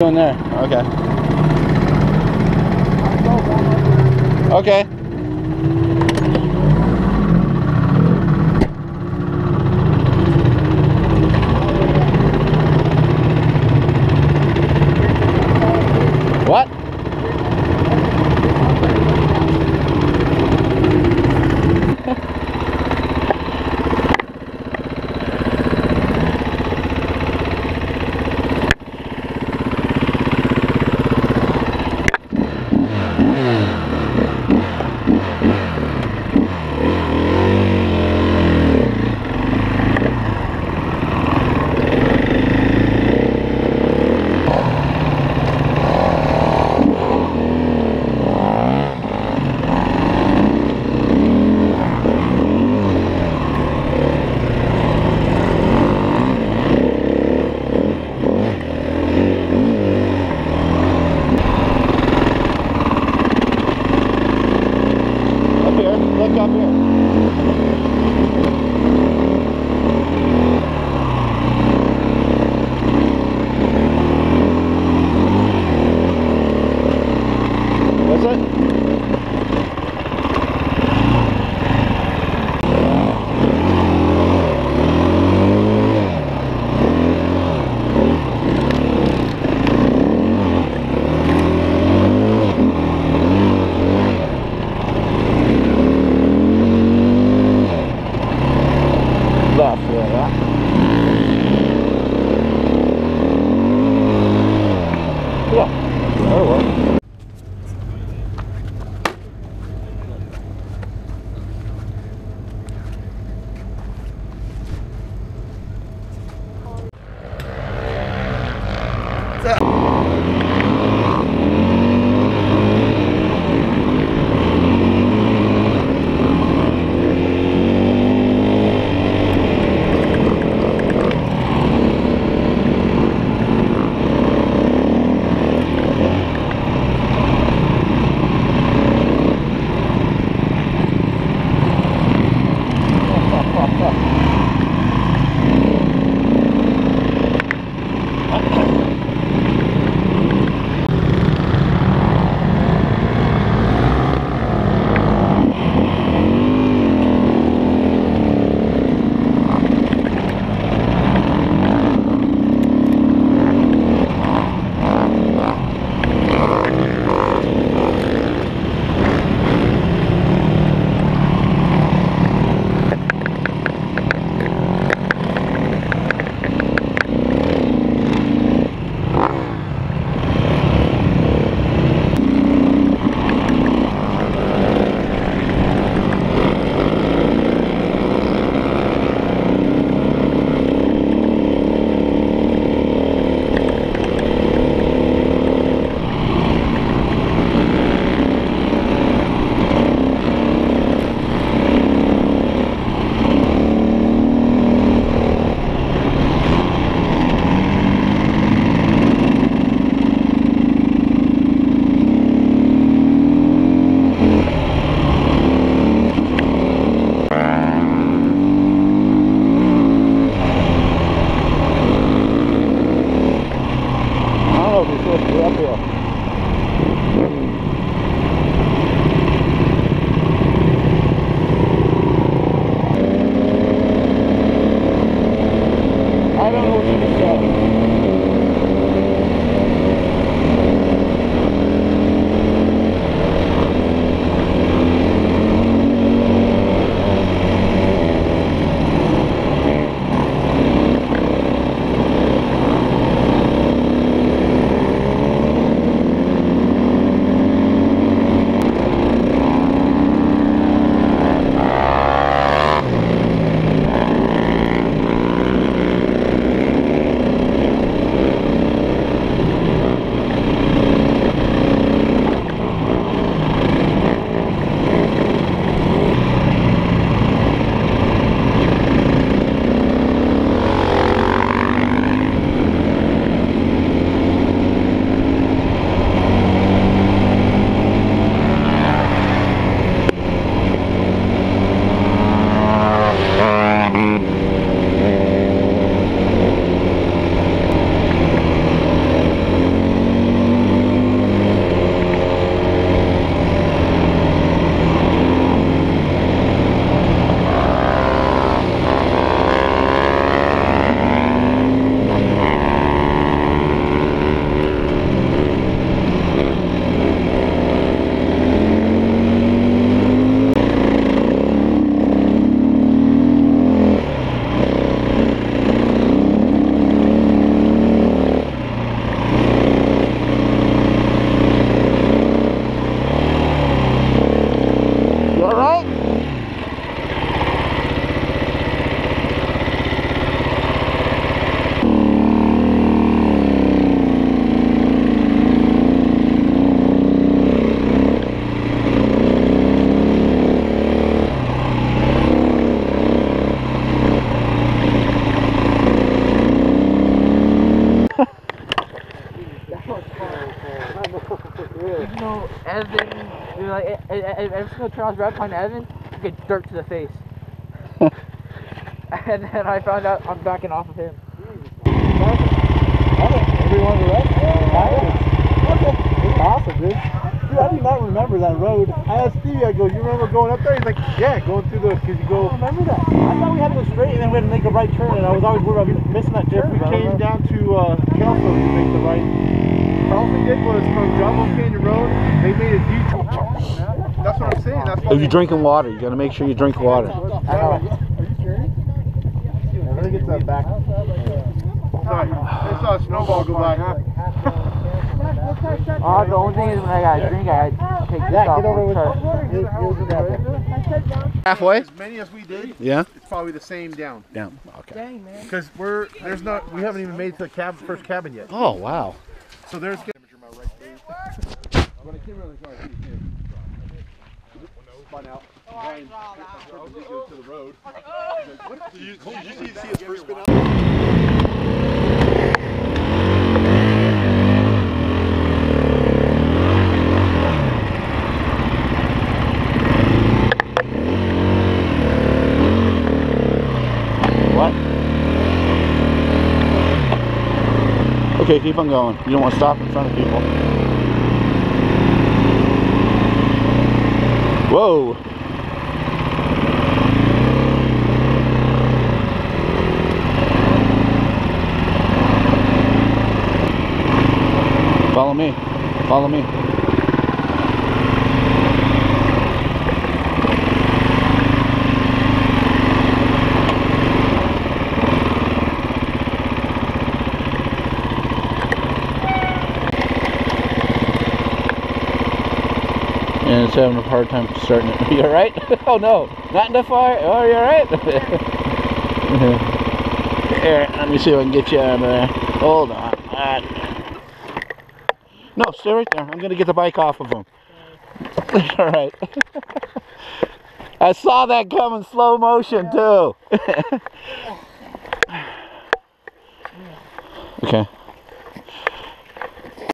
Doing there. Okay. Okay. What? Up here. Look up here. I don't know if you're supposed to e- every single turn I was right behind Evan, I get dirt to the face. and then I found out I'm backing off of him. Everyone the rest? It's awesome, dude. Dude, I do not remember that road. I asked Stevie, I go, you remember going up there? He's like, yeah, going through the, because you go. I remember that. I thought we had to go straight and then we had to make a right turn, and I was always worried about missing that turn. If we came down to uh, Kelso to make the right. All we did was from Jawbone Canyon Road, they made a detour. That's what I'm saying. That's why If you're drinking water, you gotta make sure you drink water. Are you serious? Yeah, let me get that back. Sorry, I saw a snowball go by. Oh, the only thing is when I got a drink, I take this Yeah, off. get over with Sorry. Halfway? As many as we did, Yeah? it's probably the same down. Down. Okay. Dang man. Because we're there's not we haven't even made to the cab, first cabin yet. Oh, wow. So there's. Spun out. Perpendicular to the road. Did you, did you see, see his first spin out? What? Okay, keep on going. You don't want to stop in front of people. Whoa. Follow me. Follow me. And it's having a hard time starting it. You alright? Oh no, not in the fire. Oh, you alright? Here, let me see if I can get you out of there. Hold on. Ah. No, stay right there. I'm gonna get the bike off of him. alright. I saw that come in slow motion too. okay.